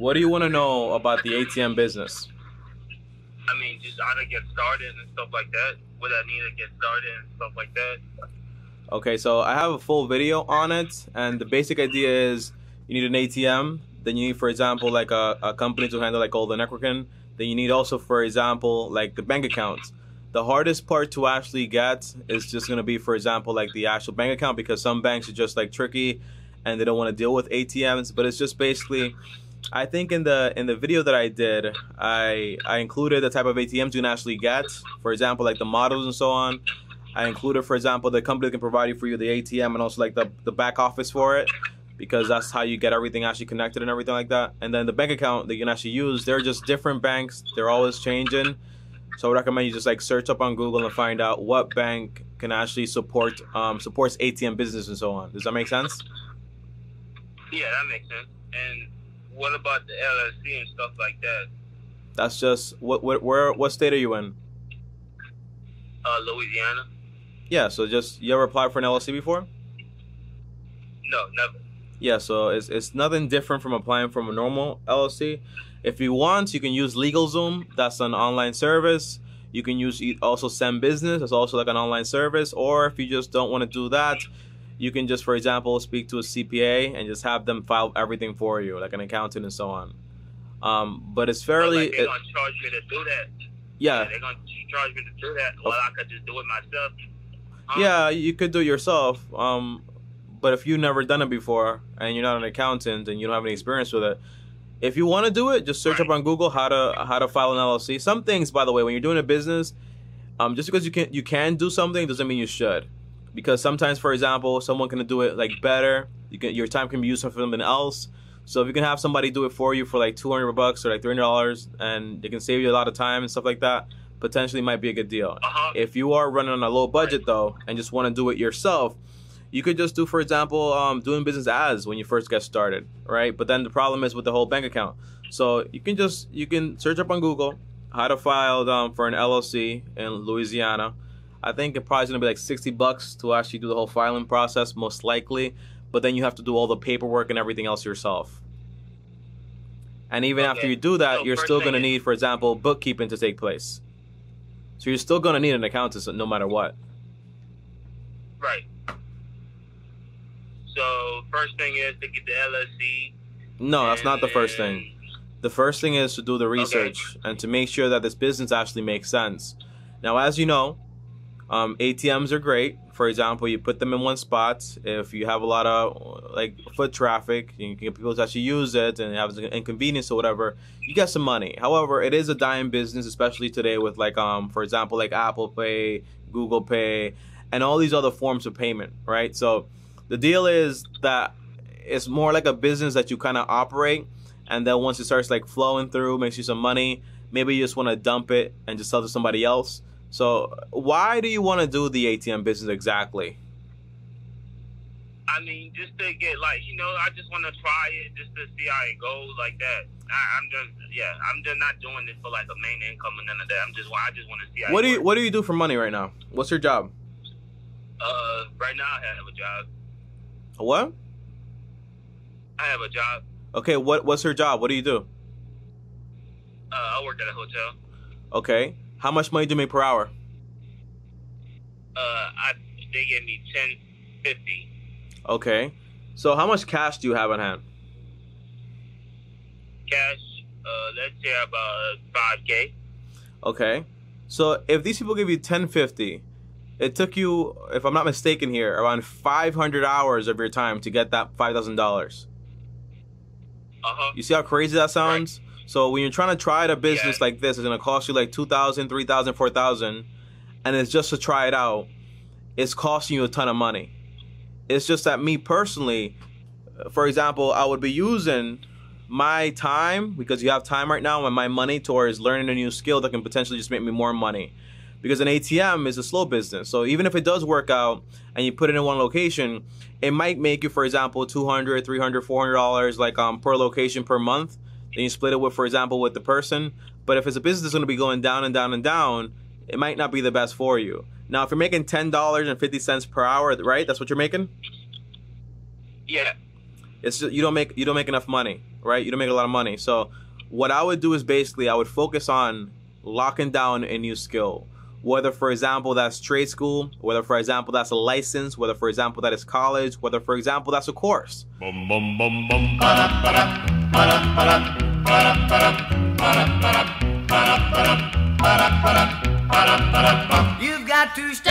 What do you want to know about the ATM business? I mean, just how to get started and stuff like that. What I need to get started and stuff like that. Okay, so I have a full video on it, and the basic idea is you need an ATM. Then you need, for example, like a, a company to handle like all the networking. Then you need also, for example, like the bank accounts. The hardest part to actually get is just gonna be, for example, like the actual bank account because some banks are just like tricky and they don't want to deal with ATMs. But it's just basically, I think in the in the video that I did, I I included the type of ATMs you can actually get. For example, like the models and so on. I included, for example, the company that can provide you for you the ATM and also like the the back office for it because that's how you get everything actually connected and everything like that. And then the bank account that you can actually use, they're just different banks. They're always changing. So I would recommend you just like search up on Google and find out what bank can actually support um, supports ATM business and so on. Does that make sense? Yeah, that makes sense. And what about the LLC and stuff like that? That's just what what where what state are you in? Uh, Louisiana. Yeah, so just you ever applied for an LLC before? No, never. Yeah, so it's it's nothing different from applying from a normal LLC. If you want, you can use LegalZoom. That's an online service. You can use also ZenBusiness. That's also like an online service. Or if you just don't want to do that, you can just, for example, speak to a CPA and just have them file everything for you, like an accountant and so on. Um, but it's fairly, Like, they're gonna charge me to do that. yeah, They're gonna charge me to do that. Well, I could just do it myself. Huh? Yeah, you could do it yourself. Um, but if you've never done it before and you're not an accountant and you don't have any experience with it, if you want to do it, just search up on Google how to how to file an LLC. Some things, by the way, when you're doing a business, um, just because you can you can do something doesn't mean you should. Because sometimes, for example, someone can do it like better. You can your time can be used for something else. So if you can have somebody do it for you for like 200 bucks or like 300 dollars, and it can save you a lot of time and stuff like that, potentially might be a good deal. Uh-huh. If you are running on a low budget though, and just want to do it yourself, you could just do, for example, um, doing business ads when you first get started, right? But then the problem is with the whole bank account. So you can just you can search up on Google how to file um, for an LLC in Louisiana. I think it probably gonna be like sixty bucks to actually do the whole filing process, most likely. But then you have to do all the paperwork and everything else yourself. And even after you do that, So you're still gonna need, for example, bookkeeping to take place. So you're still gonna need an accountant no matter what. Right. So first thing is to get the LLC. No, that's not the first thing. The first thing is to do the research and to make sure that this business actually makes sense. Now, as you know, um, ATMs are great. For example, you put them in one spot. If you have a lot of like foot traffic, you can get people to actually use it and have an inconvenience or whatever. You get some money. However, it is a dying business, especially today with like um, for example, like Apple Pay, Google Pay, and all these other forms of payment. Right. So the deal is that it's more like a business that you kind of operate and then once it starts like flowing through makes you some money maybe you just want to dump it and just sell to somebody else so why do you want to do the atm business exactly I mean, just to get like you know, I just want to try it just to see how it goes like that. I, I'm just yeah, I'm just not doing this for like a main income and none of that. I'm just why I just want to see how. what do you works. what do you do for money right now what's your job Uh, right now I have a job. what I have a job. okay what what's your job what do you do Uh, I work at a hotel. okay how much money do you make per hour Uh, I they give me ten fifty. okay so how much cash do you have on hand cash. Uh, let's say about five k. okay so if these people give you 1050 it took you if i'm not mistaken here around 500 hours of your time to get that $5000 Uh huh. You see how crazy that sounds? So when you're trying to try a business Yeah. like this, it's gonna cost you like 2000 3000 4000 and it's just to try it out. It's costing you a ton of money. It's just that me personally, for example, I would be using my time because you have time right now and my money towards learning a new skill that can potentially just make me more money. Because an ATM is a slow business. So even if it does work out and you put it in one location, it might make you, for example, 200 300 $400 like um, per location per month. Then you split it with, for example, with the person. But if it's a business that's going to be going down and down and down, it might not be the best for you. Now, if you're making $10.50 per hour, right? That's what you're making? Yeah. it's just, you don't make you don't make enough money, right? You don't make a lot of money. So what I would do is basically I would focus on locking down a new skill. Whether, for example, that's trade school, whether, for example, that's a license, whether, for example, that is college, whether, for example, that's a course. You've got to stop.